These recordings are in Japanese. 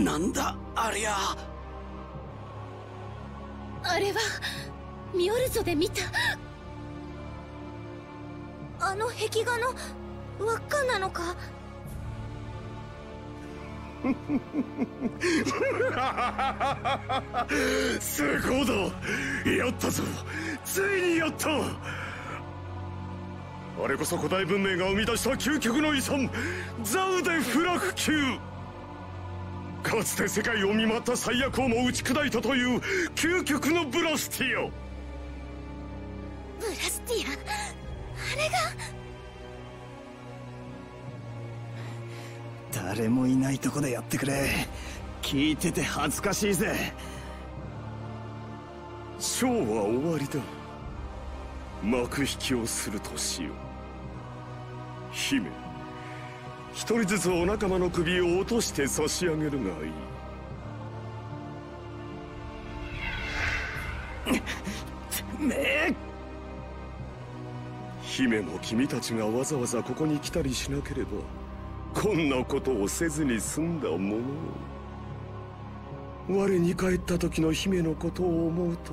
なんだありゃ。あれはミオルゾで見た。あの壁画の輪っかなのか？スゴードやったぞ。ついにやった。あれこそ古代文明が生み出した究極の遺産ザウデ・フラフ級かつて世界を見舞った最悪をも打ち砕いたという究極のブラスティアブラスティア？あれが？誰もいないとこでやってくれ。聞いてて恥ずかしいぜ。ショーは終わりだ。幕引きをするとしよう。姫一人ずつお仲間の首を落として差し上げるがいい。姫も君たちがわざわざここに来たりしなければこんなことをせずに済んだもの。我に帰った時の姫のことを思うと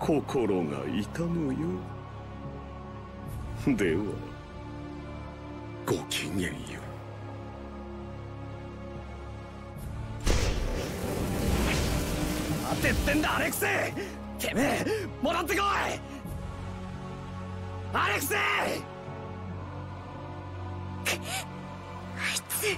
心が痛むよでは。ごきげんよ。待てってんだアレクセ!イてめえもらってこい!アレクセ!イあいつ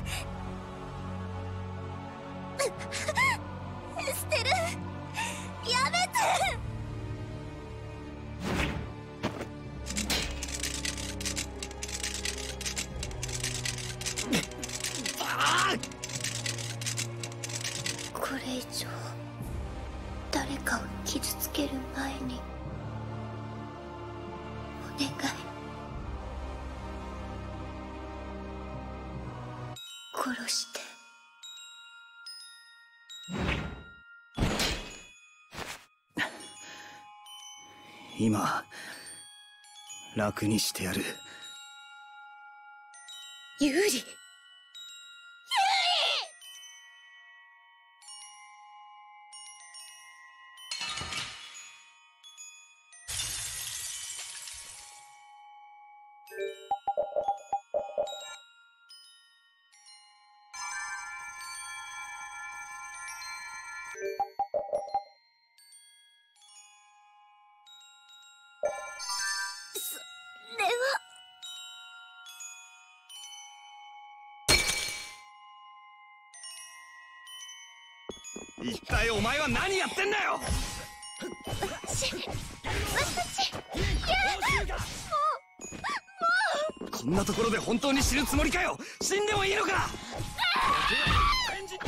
誰かを傷つける前にお願い。殺して。今楽にしてやる。有利一体お前は何やってんだよ！私私いやこんなところで本当に死ぬつもりかよ。死んでもいいのか。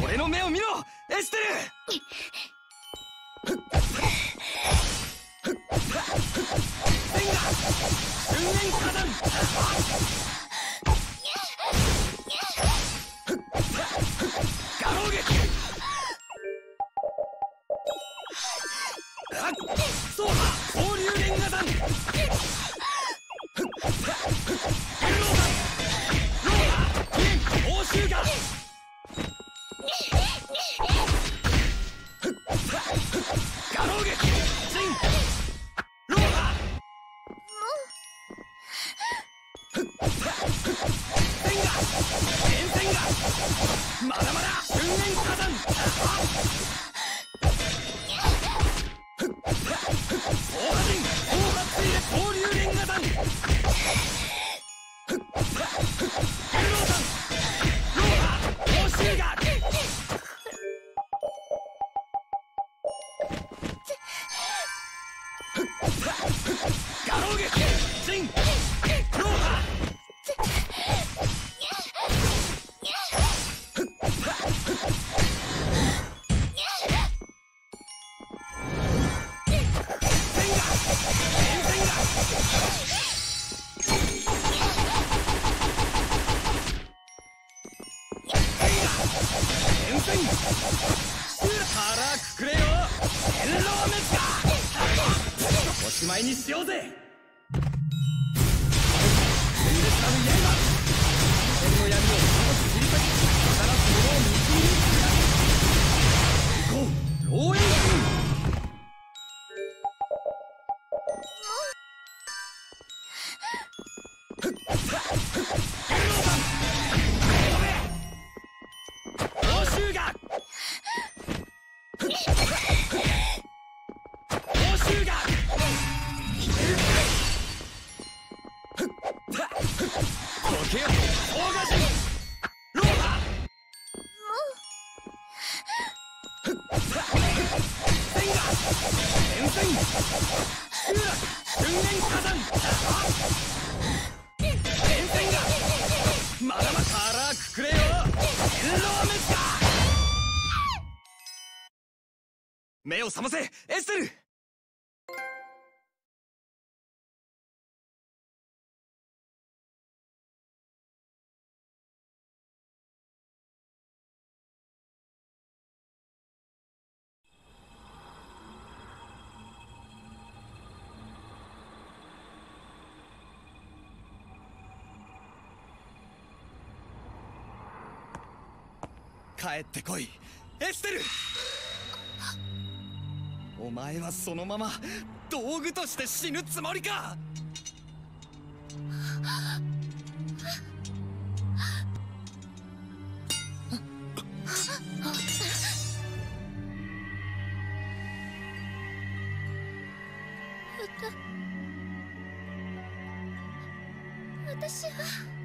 俺の目を見ろ。エステル。天が瞬間火山。まだまだ瞬間火山大波人大波つい。で総流連火山エルロー山ローガローゲジンしまいにしようぜ。目を覚ませエッセル帰ってこい。エステル！お前はそのまま道具として死ぬつもりか！私は